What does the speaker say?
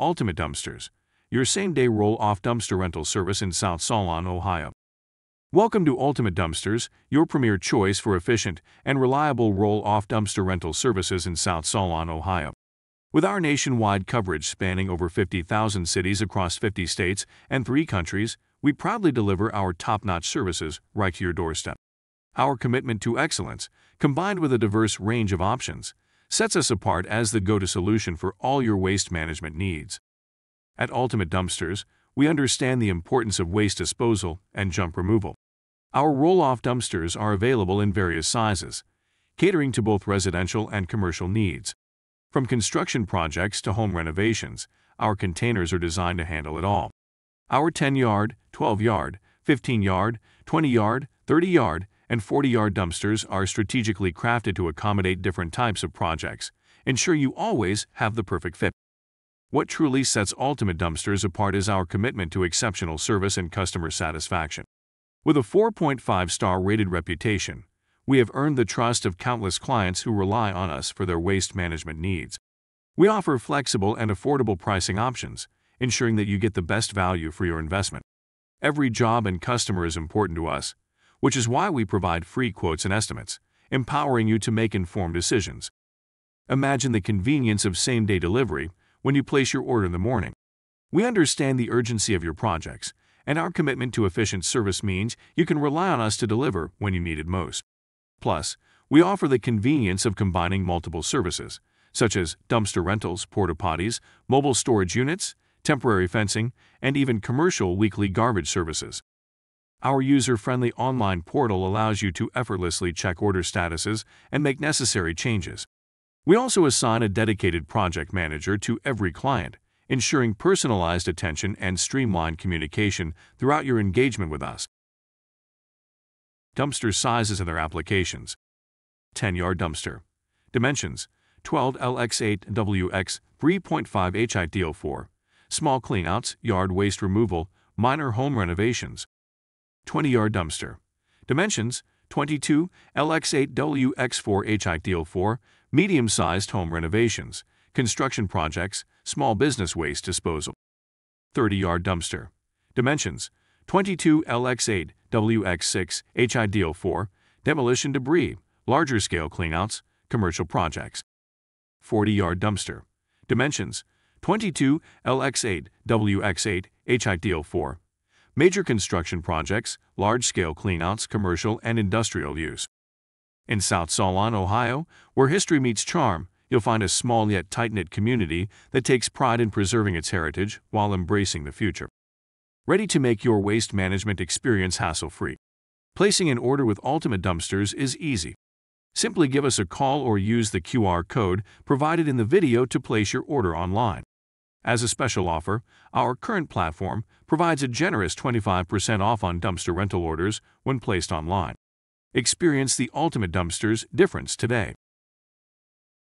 Ultimate Dumpsters, your same-day roll-off dumpster rental service in South Solon, Ohio. Welcome to Ultimate Dumpsters, your premier choice for efficient and reliable roll-off dumpster rental services in South Solon, Ohio. With our nationwide coverage spanning over 50,000 cities across 50 states and three countries, we proudly deliver our top-notch services right to your doorstep. Our commitment to excellence, combined with a diverse range of options, sets us apart as the go-to solution for all your waste management needs. At Ultimate Dumpsters, we understand the importance of waste disposal and junk removal. Our roll-off dumpsters are available in various sizes, catering to both residential and commercial needs. From construction projects to home renovations, our containers are designed to handle it all. Our 10-yard, 12-yard, 15-yard, 20-yard, 30-yard, and 40-yard dumpsters are strategically crafted to accommodate different types of projects, ensure you always have the perfect fit. What truly sets Ultimate Dumpsters apart is our commitment to exceptional service and customer satisfaction. With a 4.5-star rated reputation, we have earned the trust of countless clients who rely on us for their waste management needs. We offer flexible and affordable pricing options, ensuring that you get the best value for your investment. Every job and customer is important to us, which is why we provide free quotes and estimates, empowering you to make informed decisions. Imagine the convenience of same-day delivery when you place your order in the morning. We understand the urgency of your projects, and our commitment to efficient service means you can rely on us to deliver when you need it most. Plus, we offer the convenience of combining multiple services, such as dumpster rentals, porta potties, mobile storage units, temporary fencing, and even commercial weekly garbage services. Our user-friendly online portal allows you to effortlessly check order statuses and make necessary changes. We also assign a dedicated project manager to every client, ensuring personalized attention and streamlined communication throughout your engagement with us. Dumpster sizes and their applications 10 yard dumpster. Dimensions 12 LX8 WX 3.5 H ideal for small cleanouts, yard waste removal, minor home renovations. 20-yard dumpster. Dimensions 22 LX8 WX4H ideal for medium-sized home renovations, construction projects, small business waste disposal. 30-yard dumpster. Dimensions 22 LX8 WX6 H ideal for demolition debris, larger scale cleanouts, commercial projects. 40-yard dumpster. Dimensions 22 LX8 WX8 H ideal for major construction projects, large-scale cleanouts, commercial and industrial use. In South Solon, Ohio, where history meets charm, you'll find a small yet tight-knit community that takes pride in preserving its heritage while embracing the future. Ready to make your waste management experience hassle-free? Placing an order with Ultimate Dumpsters is easy. Simply give us a call or use the QR code provided in the video to place your order online. As a special offer, our current platform provides a generous 25% off on dumpster rental orders when placed online. Experience the ultimate dumpster's difference today.